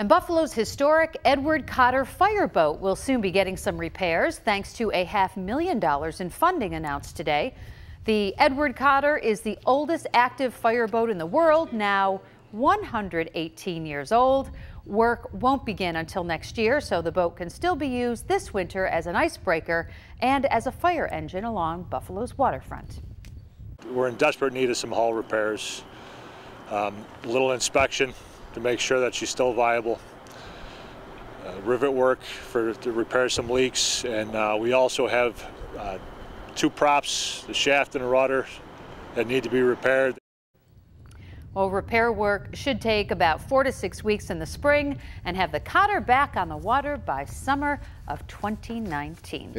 And Buffalo's historic Edward Cotter fireboat will soon be getting some repairs thanks to a half million dollars in funding announced today. The Edward Cotter is the oldest active fireboat in the world, now 118 years old. Work won't begin until next year, so the boat can still be used this winter as an icebreaker and as a fire engine along Buffalo's waterfront. We're in desperate need of some hull repairs, um, little inspection, to make sure that she's still viable. Uh, rivet work for to repair some leaks, and uh, we also have uh, two props, the shaft and the rudder, that need to be repaired. Well, repair work should take about four to six weeks in the spring and have the Cotter back on the water by summer of 2019.